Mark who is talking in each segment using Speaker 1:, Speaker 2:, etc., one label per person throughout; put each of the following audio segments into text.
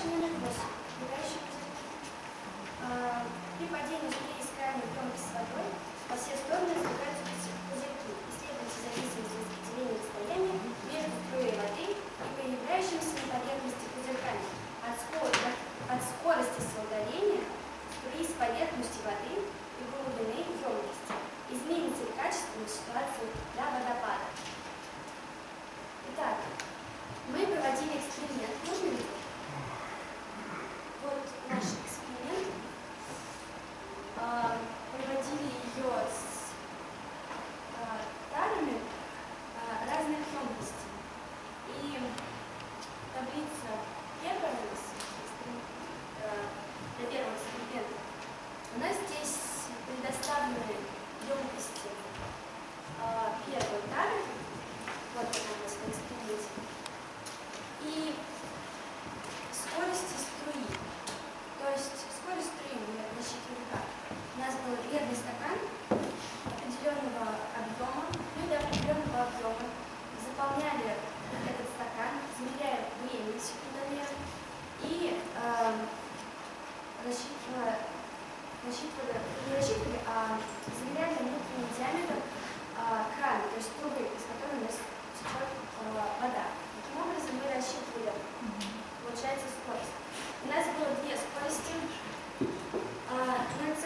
Speaker 1: сочиненных восемь, убегающих из руки. При падении при искании громкость с водой по все стороны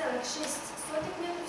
Speaker 1: 1,6 метра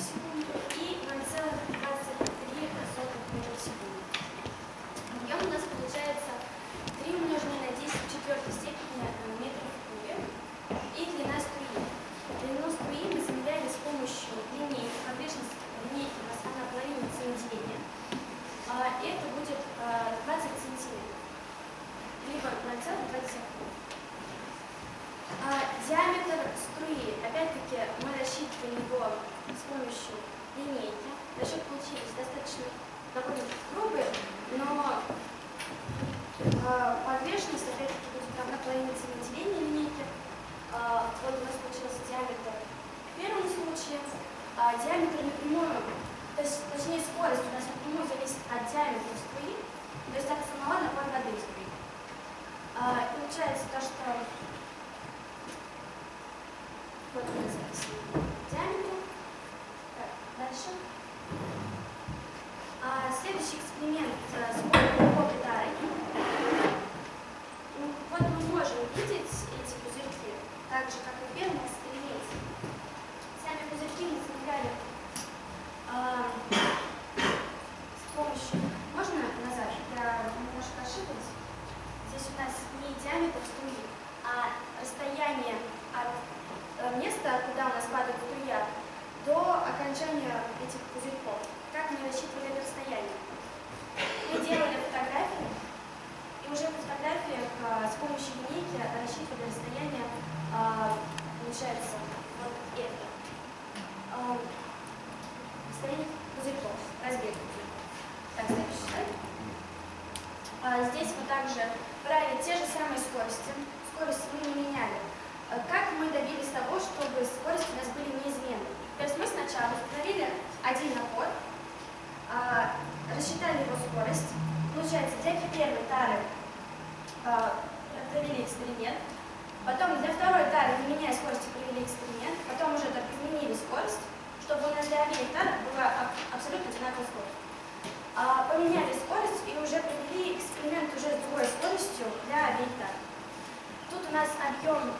Speaker 1: нас объем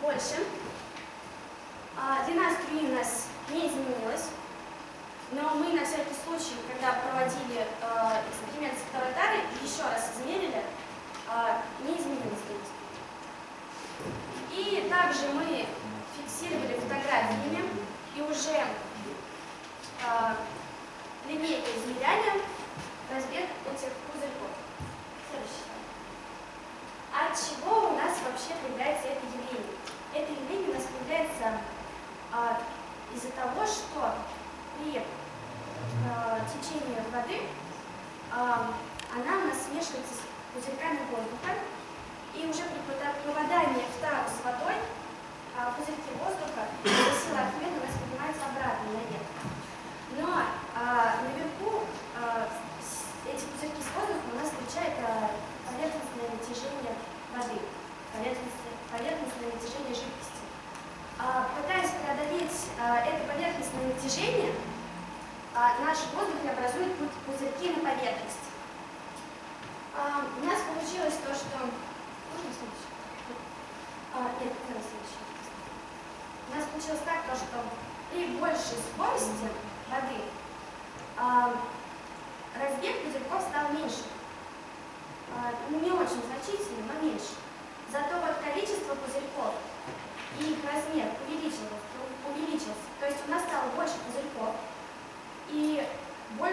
Speaker 1: больше. А, длина струи у нас не изменилась, но мы на всякий случай, когда проводили а, эксперимент с второй тарой, еще раз измерили, а, не изменилась длина. И также мы фиксировали фотографиями и уже линейкой измеряли разбег этих пузырьков. Следующий от чего у нас вообще появляется это явление? Это явление у нас появляется а, из-за того, что при а, течении воды а, она у нас смешивается с пузырьками воздуха, и уже при попадании в тару с водой а, пузырьки воздуха засела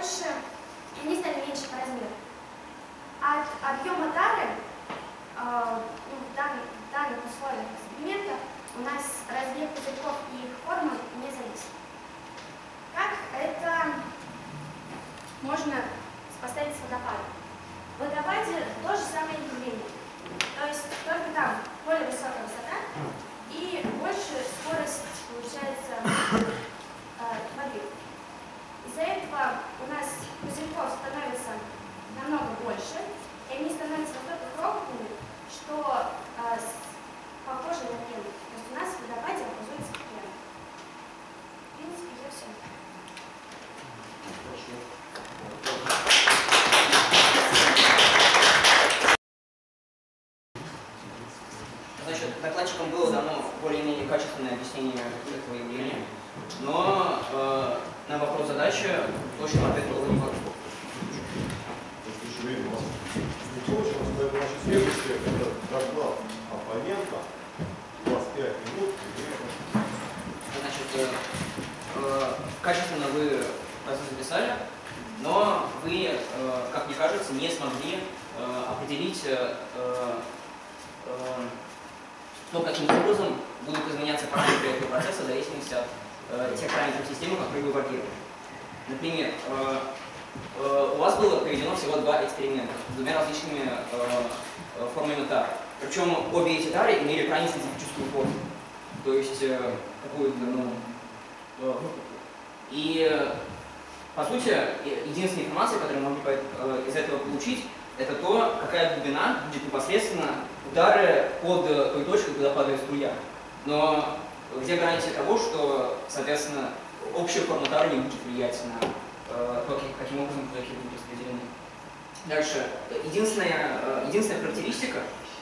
Speaker 1: больше, они стали меньше по размеру. От объема тары а, ну, в, данных, в данных условиях эксперимента у нас размер пузырьков и их форма не зависит. Как это можно поставить с водопадом? В водопаде то же самое явление. То есть только там более высокая высота и больше скорость получается э. Из-за этого у нас пузырьков становится намного больше, и они становятся настолько крохотными, что э, с- похожи на пену. То есть у нас в водопаде образуется пена. В принципе, я все.
Speaker 2: Значит, докладчикам было дано более-менее качественное объяснение этого явления, но э, на вопрос задачи точно ответ не готов.
Speaker 3: Потому что поэтому наша следующая это доклад оппонента. У вас 5 минут.
Speaker 2: Значит, э, э, качественно вы процесс записали, но вы, э, как мне кажется, не смогли э, определить э, э, э, то, каким образом будут изменяться параметры этого процесса в зависимости от э, тех которые вы варьируете. Например, э, э, у вас было проведено всего два эксперимента с двумя различными э, формами тары. Причем обе эти тары имели крайне специфическую форму. То есть какую-то, ну, э, и по сути, единственная информация, которую мы могли из этого получить, это то, какая глубина будет непосредственно удары под той точкой, куда падает струя. Но где гарантия того, что, соответственно, общая форма удара не будет влиять на э, то, как- каким образом пузырьки будут распределены. Дальше. Единственная, э, единственная характеристика,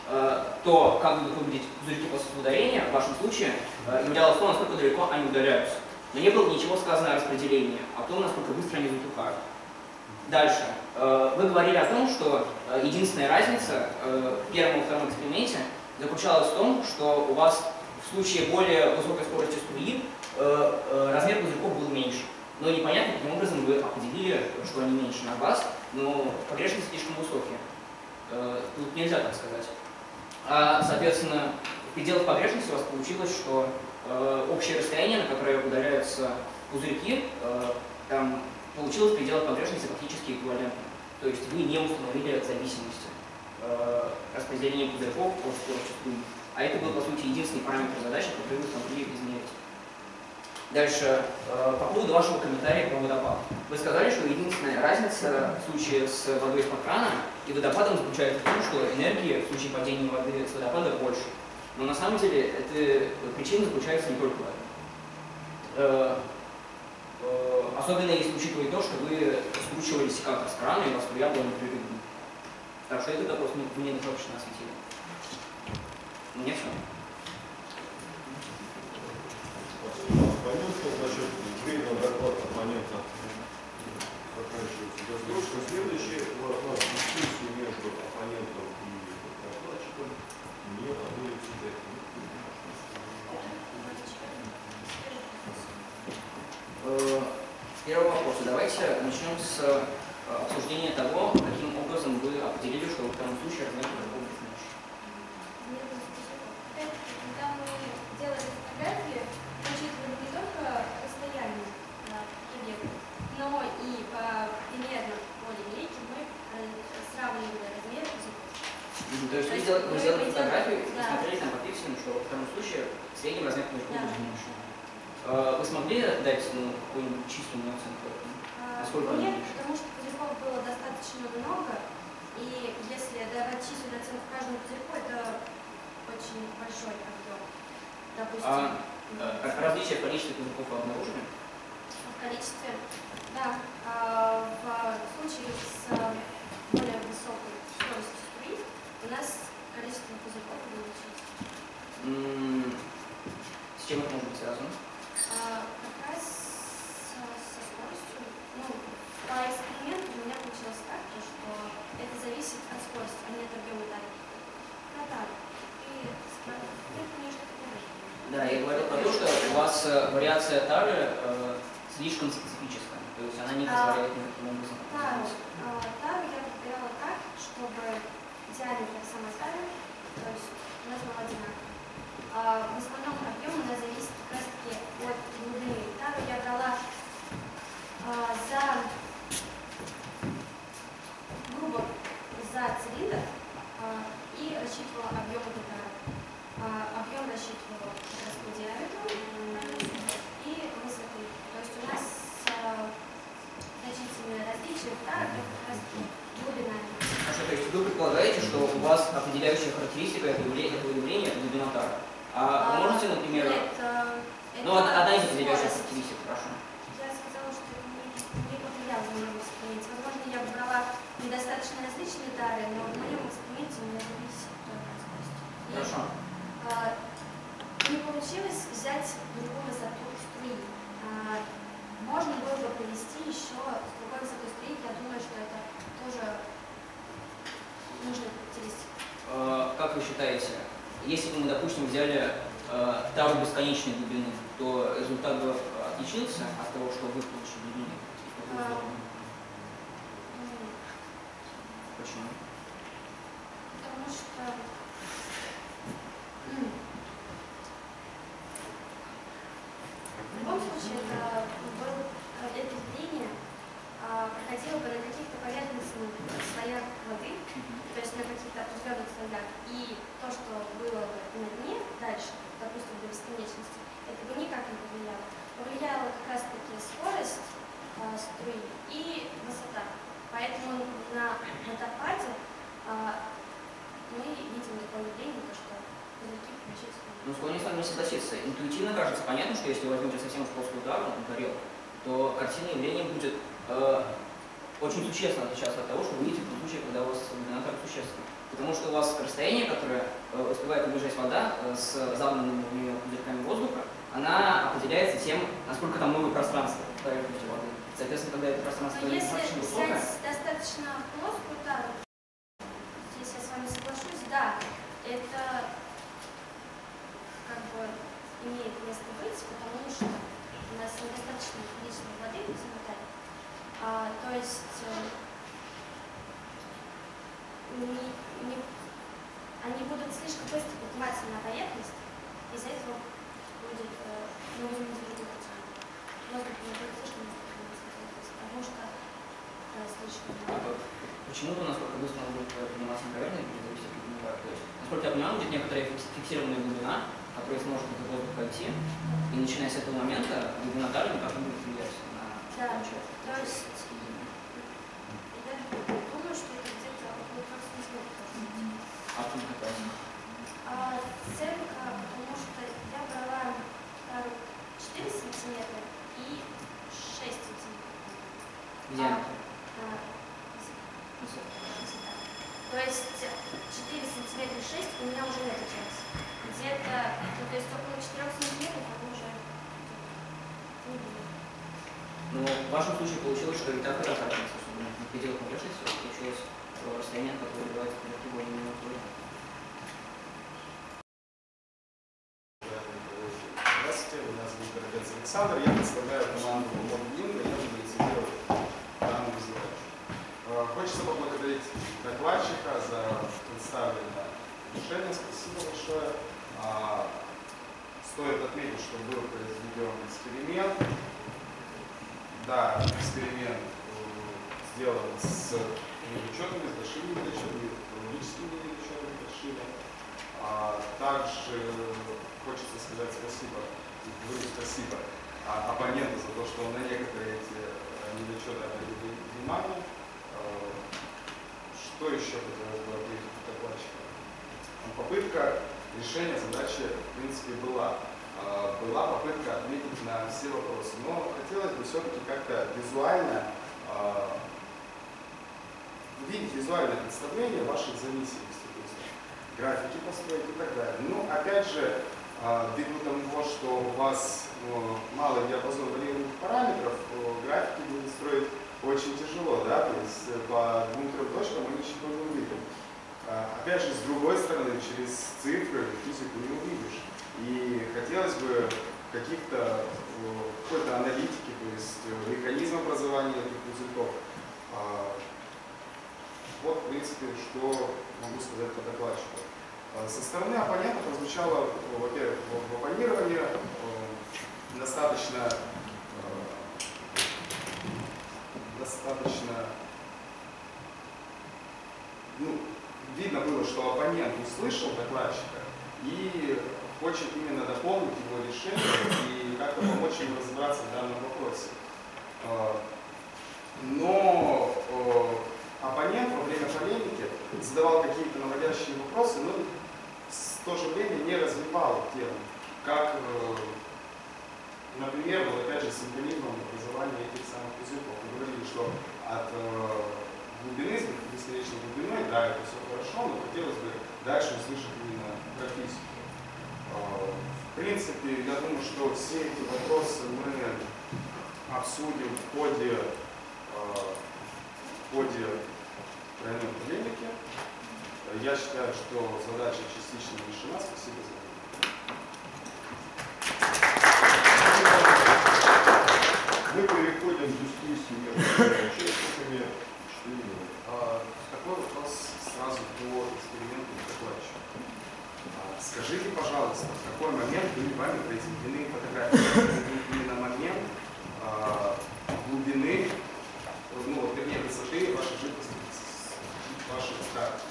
Speaker 2: э, то, как будут выглядеть пузырьки после ударения, в вашем случае, являлось то, насколько далеко они удаляются. Но не было ничего сказано о распределении, о том, насколько быстро они затухают. Дальше. Вы говорили о том, что единственная разница в первом и втором эксперименте заключалась в том, что у вас в случае более высокой скорости струи размер пузырьков был меньше. Но непонятно, каким образом вы определили, что они меньше на глаз, но погрешности слишком высокие. Э, Тут нельзя так сказать. А, соответственно, в пределах погрешности у вас получилось, что э, общее расстояние, на которое удаляются пузырьки, э, там получилось в пределах погрешности фактически эквивалентно. То есть вы не установили зависимости э, распределения пузырьков от скорости. А это был, по сути, единственный параметр задачи, который вы смогли измерить. Дальше, э, по поводу вашего комментария про водопад. Вы сказали, что единственная разница в случае с водой из-под крана и водопадом заключается в том, что энергии в случае падения воды с водопада больше. Но на самом деле эта причина заключается не только в этом. Э, э, Особенно если учитывать то, что вы скручивали секатор с крана, и вас струя была непрерывной. Так что этот вопрос мне достаточно осветили. Мне все.
Speaker 3: Оппонента, значит, время на доклад оппонента заканчивается досрочно. Следующий у нас дискуссия между оппонентом и докладчиком не обходится 5 минут.
Speaker 2: Э, С первого вопроса давайте начнем с э, обсуждения того, каким образом вы определили, что в данном случае размер пузырьков будет меньше.
Speaker 1: Когда мы делали фотографии, мы учитывали не только расстояние на объекту, но и по примерно по линейке мы э, сравнивали размер пузырьков.
Speaker 2: Мгм, То есть вы
Speaker 1: То есть
Speaker 2: сделали,
Speaker 1: мы
Speaker 2: сделали фотографию и
Speaker 1: да.
Speaker 2: посмотрели там по пикселям, что в данном случае средний размер пузырьков
Speaker 1: Да.
Speaker 2: будет меньше. Э, Вы смогли дать ну, какую-нибудь численную оценку?
Speaker 1: А,
Speaker 2: Насколько они
Speaker 1: Нет, потому что пузырьков было достаточно много, и если давать численную оценку каждому пузырьку, это очень большой объем. Допустим,
Speaker 2: А,
Speaker 1: м,
Speaker 2: Э, Различия в количестве пузырьков вы обнаружили?
Speaker 1: в количестве, да, а, в случае с а, более высокой скоростью у нас количество пузырьков увеличилось.
Speaker 2: С чем это может быть связано?
Speaker 1: А, как раз со, со скоростью, ну, по эксперименту у меня получилось так, то, что это зависит от скорости, а не от объема тары. Ну так, и немножко такое.
Speaker 2: Да, я говорил про то, что у вас э, вариация тары э, слишком специфическая. То есть она не
Speaker 1: А,
Speaker 2: позволяет никаким образом
Speaker 1: Тару, а, тару я выбирала так, чтобы диаметр самой тары, то есть у нас был одинаковый. А, в основном объем у нас зависит как раз таки от глубины. Тару я брала а, за, грубо, за цилиндр а, и рассчитывала объем тары. А, объем рассчитывала как раз по диаметру и высоты. То есть у нас а, значительное различие в тарах как раз глубина.
Speaker 2: То есть вы предполагаете, что у вас определяющая характеристика этого явления, этого явления глубина тары. А вы можете, например,
Speaker 1: Нет, а,
Speaker 2: ну,
Speaker 1: это
Speaker 2: одна из определяющих характеристик, хорошо.
Speaker 1: Я сказала, что не, повлияло на моем эксперименте. Возможно, я брала недостаточно различные тары, но в моем эксперименте у меня зависит только. И,
Speaker 2: Хорошо.
Speaker 1: а, не получилось взять другую высоту струи. А, можно было бы провести еще с другой высотой струи. Я думаю, что это тоже нужная характеристика.
Speaker 2: Э, Как вы считаете, если бы мы, допустим, взяли э, тару бесконечной глубины, то результат бы отличился от того, что вы получили глубины?
Speaker 1: А,
Speaker 2: Почему?
Speaker 1: Потому что м, в любом случае это был, э, это явление а, проходило бы на каких-то поверхностных слоях воды, то есть на каких-то определенных слоях. И то, что было бы на дне дальше, допустим, до бесконечности, это бы никак не повлияло. Повлияла как раз-таки скорость а, струи и высота. Поэтому на водопаде а, мы видим такое явление, то, что пузырьки включаются.
Speaker 2: Ну, склонен с вами не согласиться. Интуитивно кажется понятно, что если возьмете совсем плоскую на тарелку, то картина явления будет э, очень существенно отличаться от того, что вы видите в том случае, когда у вас глубина тары существенна. Потому что у вас расстояние, которое э, успевает убежать вода э, с заданными в нее пузырьками воздуха, она определяется тем, насколько там много пространства в поверхности воды. Соответственно, когда это пространство
Speaker 1: Но если
Speaker 2: достаточно высокое,
Speaker 1: взять достаточно плоскую тару, здесь я с вами соглашусь, да, это как бы имеет место быть, потому что у нас недостаточное количество воды в этом таре. А, то есть э, не- не- они будут слишком быстро подниматься на поверхность, из-за этого будет, э, мы будем видеть воздух не будет слишком быстро подниматься на поверхность, потому что э, слишком
Speaker 2: а, то почему-то насколько быстро он будет э, подниматься на поверхность, будет зависеть от. То есть, насколько я понимаю, будет некоторая фикс- фиксированная глубина, которая сможет этот воздух пойти, и начиная с этого момента глубина не будет влиять на
Speaker 1: Да,
Speaker 2: получается.
Speaker 1: то есть я думаю, что это где-то около 30 метров.
Speaker 2: Откуда такая?
Speaker 1: А ценка, потому что я брала тару 4 сантиметра и 6 сантиметров.
Speaker 2: Диаметр.
Speaker 1: А, высота. То есть 4 сантиметра и 6 у меня уже не отличается. Где-то, ну, то есть около 4 сантиметров они уже не были.
Speaker 2: Но в вашем случае получилось, что и так и так разница, особенно в пределах погрешности получилось э, расстояние, которое является пузырьки более-менее условием.
Speaker 4: Здравствуйте, меня зовут Горобец Александр, я представляю команду Модблин, и я буду рецензировать данную задачу. Э, Хочется поблагодарить докладчика за представленное решение, спасибо большое. А, Стоит отметить, что был произведен эксперимент. Да, эксперимент э, сделан с недочетными, с большими недочетами, логическими недочетами большими. А, Также хочется сказать спасибо, спасибо а, оппоненту за то, что он на некоторые эти э, недочеты обратил внимание. Э, Что еще хотелось бы отметить от докладчика? Попытка решения задачи, в принципе, была. А, Была попытка ответить на все вопросы. Но хотелось бы все-таки как-то визуально увидеть визуальное представление ваших зависимостей. Графики построить и так далее. Ну, опять же, а, ввиду того, что у вас ну, малый диапазон варьируемых параметров, то графики будет строить очень тяжело, да, то есть э, по двум-трем точкам мы ничего не увидим. А, Опять же, с другой стороны, через цифры физику не увидишь. И хотелось бы каких-то, э, какой-то аналитики, то есть э, механизм образования этих языков. А, Вот, в принципе, что могу сказать по докладчику. А, Со стороны оппонента прозвучало, ну, во-первых, оппонировании э, достаточно, э, достаточно, ну, видно было, что оппонент услышал докладчика и хочет именно дополнить его решение и как-то помочь ему разобраться в данном вопросе. Э, Но оппонент во время полемики задавал какие-то наводящие вопросы, но в то же время не развивал тему. Как, э, например, вот опять же с механизмом образования этих самых языков. Мы говорили, что от э, глубины, с бесконечной глубиной, да, это все хорошо, но хотелось бы дальше услышать именно про физику. Э, В принципе, я думаю, что все эти вопросы мы обсудим в ходе, в ходе тройной полемики. Я считаю, что задача частично решена. Спасибо за внимание.
Speaker 3: Мы переходим к дискуссии между участниками.
Speaker 4: А, Такой вопрос сразу по эксперименту докладчика. А, Скажите, пожалуйста, в какой момент были вами произведены фотографии? Именно момент а, глубины, ну, вот, вернее, высоты вашей жидкости, с- ваших старт.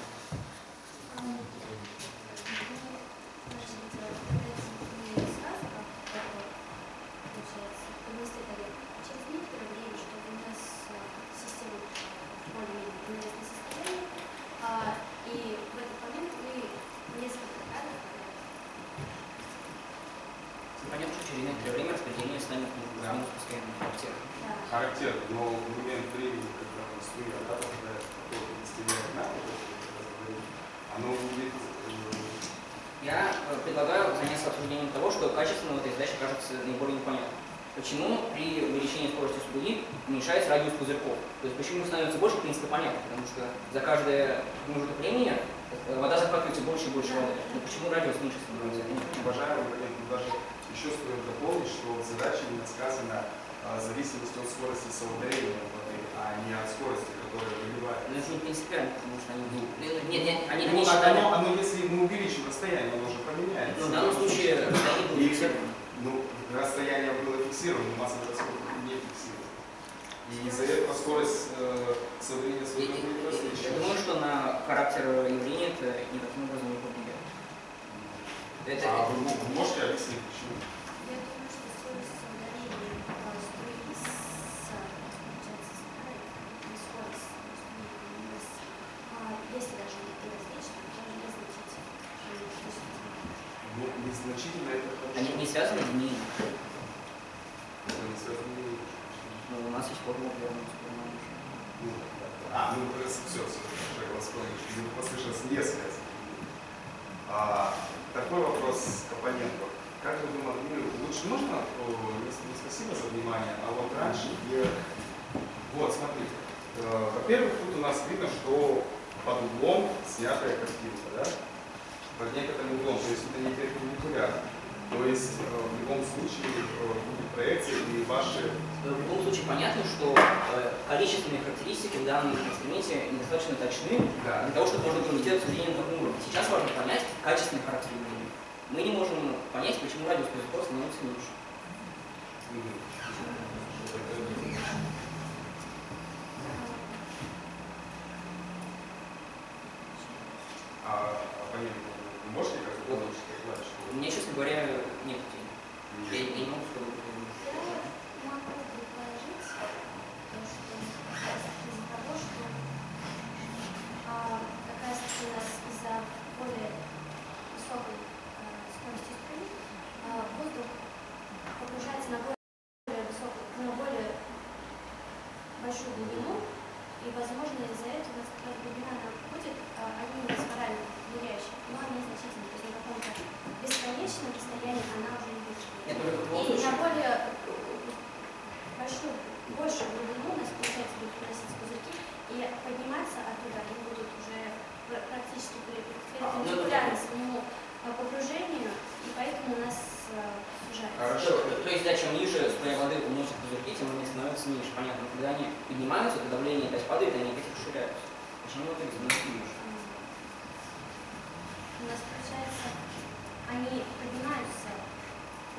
Speaker 1: Через некоторое время, чтобы у нас э, система более-менее известное состояние, а, и в этот момент вы несколько кадров
Speaker 2: Понятно, что через некоторое время распределение станет ну, плюс-минус постоянным характером.
Speaker 1: да,
Speaker 4: Характерно, но в момент времени, когда он струя, да, попадает в какое-то достижение на оно будет э,
Speaker 2: Я э, предлагаю заняться обсуждением того, что качественно в этой задаче кажется наиболее непонятным. Почему при увеличении скорости струи радиус пузырьков? То есть почему становится больше, в принципе, понятно, потому что за каждое времени э, вода захватывает все больше и больше воды. Но почему радиус меньше становится? Не.
Speaker 4: Уважаемый коллеги, даже еще стоит дополнить, что в задаче именно сказано а, зависимость от скорости соударения воды, а не от скорости, которая выливает.
Speaker 2: Но это не принципиально, потому что они... Нет, нет, они,
Speaker 4: Ну,
Speaker 2: они считали...
Speaker 4: оно, оно, если мы увеличим расстояние, оно уже поменяется.
Speaker 2: Но в данном случае расстояние было фиксировано.
Speaker 4: Ну, расстояние было фиксировано, расход не фиксирован. И из-за этого скорость э,
Speaker 2: Я,
Speaker 4: своего будет
Speaker 2: я-
Speaker 4: расти.
Speaker 2: я думаю, что на характер явления это никаким образом не повлияет. Это,
Speaker 4: А вы, мо- вы можете объяснить, почему?
Speaker 1: Я думаю, что скорость а, струи с, получается, с старой, не скорость струи поменялась, а, если даже не различна, то незначительно.
Speaker 4: Ну, незначительно это хорошо.
Speaker 2: они не связаны ни...
Speaker 4: Это не связано не видишь. А, ну все, все, все, я вас понял, что послышалось не. А, такой вопрос к оппоненту. Как бы вы могли, лучше можно, о, не, не спасибо за внимание, а вот раньше, где, вот, смотрите, Э, во-первых, тут у нас видно, что под углом снятая картинка, да? Под некоторым углом, то есть это не перпендикулярно. То есть э, в любом случае э, будет проекция и ваши
Speaker 2: В любом случае понятно, что э, количественные характеристики в данном инструменте недостаточно точны
Speaker 4: да,
Speaker 2: для того, чтобы можно было сделать суждение на таком уровне. Сейчас важно понять качественный характер явления. Мы не можем понять, почему радиус пузырьков становится меньше.
Speaker 4: Мгм. А оппонент, вы можете как-то помочь, как дальше?
Speaker 2: У меня, честно говоря, нет идей. Я, я не могу сказать.
Speaker 1: Я могу предположить, то, что из-за того, что а, как раз таки у нас из-за более высокой
Speaker 2: слоя воды уносят пузырьки, тем они становятся меньше. Понятно, когда они поднимаются, то давление опять падает, и они опять расширяются. Почему в итоге становится меньше?
Speaker 1: У нас получается, они поднимаются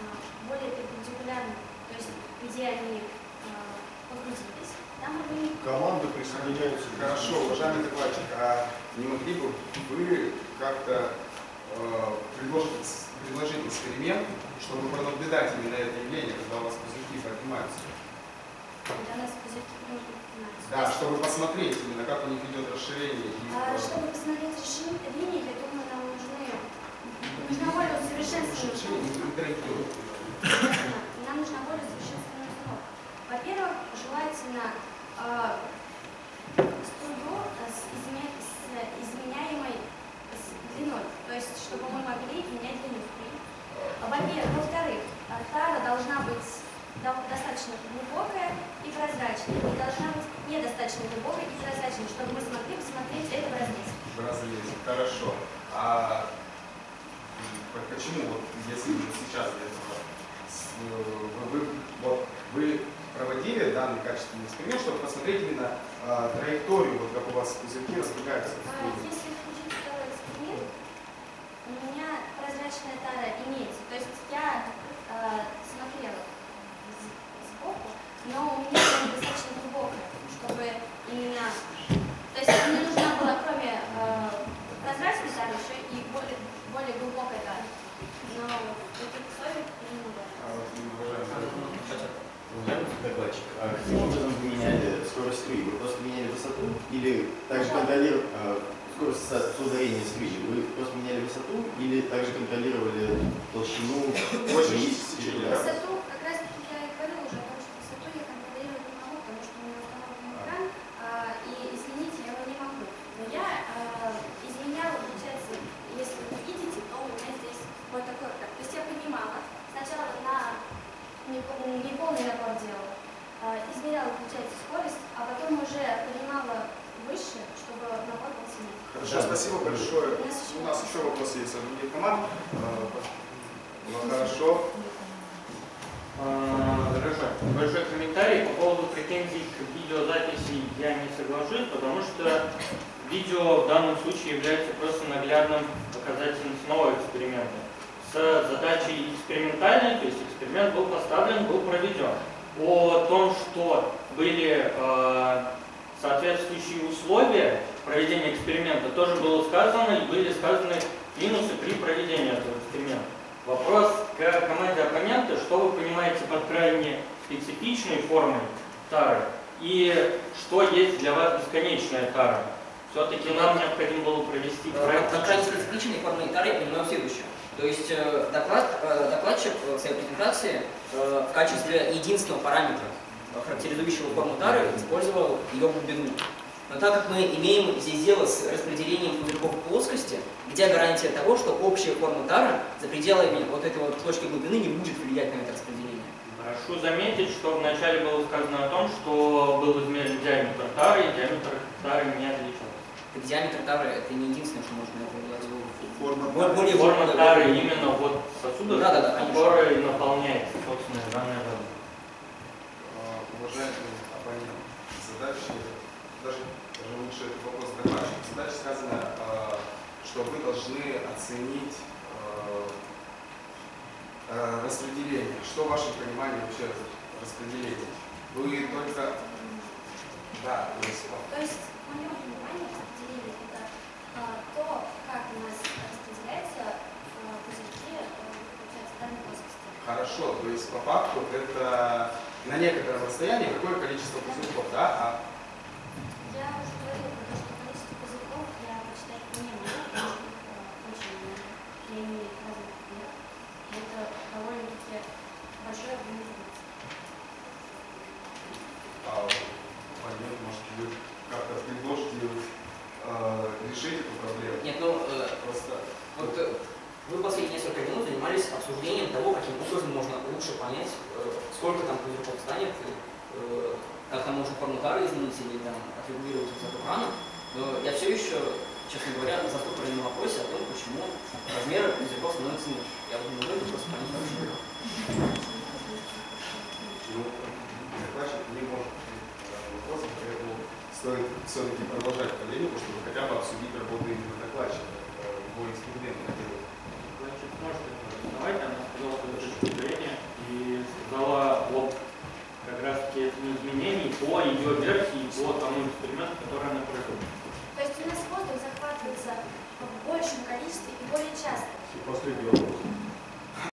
Speaker 1: а, более перпендикулярно, то есть где они а, погрузились, там они
Speaker 3: Команды присоединяются.
Speaker 4: Хорошо, уважаемый докладчик, а не могли бы вы как-то э, предложить, предложить эксперимент, чтобы пронаблюдать именно это явление, когда у вас пузырьки поднимаются?
Speaker 1: когда у нас пузырьки поднимаются.
Speaker 4: Да, чтобы посмотреть именно, как у них идет расширение.
Speaker 1: А,
Speaker 4: э,
Speaker 1: чтобы посмотреть линии, я думаю, нам нужны нужна установка.
Speaker 4: интерактивно.
Speaker 1: Нам нужна более усовершенствованная установка. Во-первых, желательно струю а, с, изме- с изменяемой с длиной, то есть чтобы мы могли менять длину Во-первых, во-вторых, а, тара должна быть достаточно глубокая и прозрачная, и должна быть недостаточно глубокой и прозрачной, чтобы мы смогли посмотреть это в разрезе.
Speaker 4: в разрезе. Хорошо. А почему вот если сейчас для этого вы, вы- вот, вы проводили данный качественный эксперимент, чтобы посмотреть именно а, траекторию, вот как у вас пузырьки разбегаются.
Speaker 1: А? Если включить второй эксперимент, у меня прозрачная тара имеется. То есть я а, смотрела с- сбоку, но у меня она достаточно глубокая, чтобы именно... То есть мне нужна была, кроме а, прозрачной тары, еще и более, более глубокая тара. Но в таких условиях я не могла.
Speaker 4: А, вот, уважаемый,
Speaker 2: Хотя,
Speaker 5: Уважаемый докладчик, а каким образом вы меняли скорость струи? Вы просто меняли высоту или также
Speaker 1: Ага.
Speaker 5: контролировали скорость со- соударения струи? Вы просто меняли высоту или также контролировали толщину
Speaker 4: Очень
Speaker 5: и
Speaker 4: сильно.
Speaker 5: ширину?
Speaker 1: Высоту, как раз таки я и говорила уже о том, что высоту я контролировать не могу, потому что у меня установлен экран, а, и изменить я его не могу. Но я а, изменяла, получается, если вы видите, то у меня здесь вот такой вот. То есть я поднимала, сначала на непол- неполный набор делала, а, измеряла, получается, скорость, а потом уже поднимала выше, чтобы набор был сильнее.
Speaker 4: Хорошо, спасибо большое.
Speaker 1: У нас еще
Speaker 4: У нас еще вопросы есть от других команд. Ну, хорошо.
Speaker 6: А, Хорошо. Большой комментарий по поводу претензий к видеозаписи я не соглашусь, потому что видео в данном случае является просто наглядным показателем самого эксперимента. С задачей экспериментальной, то есть эксперимент был поставлен, был проведен. О том, что были э, соответствующие условия проведения эксперимента, тоже было сказано и были сказаны минусы при проведении этого эксперимента. Вопрос к команде оппонента, что вы понимаете под крайне специфичной формой тары и что есть для вас бесконечная тара. Все-таки нам необходимо было провести
Speaker 2: Как крайне
Speaker 6: практически.
Speaker 2: специфичной формы тары я понимаю следующее. То есть э, доклад, э, докладчик в своей презентации э, в качестве единственного параметра, характеризующего форму тары, использовал ее глубину. Но так как мы имеем здесь дело с распределением пузырьков плоскости, где гарантия того, что общая форма тары за пределами вот этой вот точки глубины не будет влиять на это распределение?
Speaker 6: Прошу заметить, что вначале было сказано о том, что был измерен диаметр тары, и диаметр тары не отличался.
Speaker 2: Так диаметр тары это не единственное, что можно влиять.
Speaker 3: Форма
Speaker 2: Более- более
Speaker 6: Форма тары именно вот сосуда,
Speaker 2: Да, да, да, конечно.
Speaker 6: который наполняется, собственно, данная вода.
Speaker 4: Уважаемый оппонент, задачи, даже, даже лучше этот вопрос докладчик. Задача сказана, а, что вы должны оценить а, а, распределение. Что в вашем понимании вообще распределение? Вы только... Да, есть,
Speaker 1: То есть, в моем понимании, распределение – это то, как у нас распределяется а, пузырьки, а, получается, в данной плоскости.
Speaker 4: Хорошо, то есть по факту это на некотором расстоянии какое количество пузырьков, да? А
Speaker 1: Я уже говорила про то, что количество пузырьков я посчитать не могу, потому что их а, очень много. Я имею разных размеров. И Это довольно-таки большой объем информации.
Speaker 4: а, оппонент, может, вы как-то предложите э, решить эту проблему?
Speaker 2: Нет, ну э,
Speaker 4: Просто
Speaker 2: Вот э, вы последние несколько минут занимались обсуждением того, каким образом можно лучше понять, э, сколько там пузырьков станет, э, как там можно форму тары изменить или там отрегулировать высоту крана. Но я все еще, честно говоря, застопорен на вопросе о том, почему размер пузырьков становится меньше. Я вот не могу это просто понять вообще.
Speaker 4: ну, докладчик не может ответить на данный вопрос, поэтому стоит все-таки продолжать полемику, чтобы хотя бы обсудить работу именно докладчика, э, его экспериментное дело.
Speaker 6: Значит, можете давайте она сказала точку зрения и сказала об как раз таки этим изменений по ее версии, по тому эксперименту, который она провела.
Speaker 1: То есть у нас воздух захватывается в большем количестве и более часто.
Speaker 3: И последний вопрос.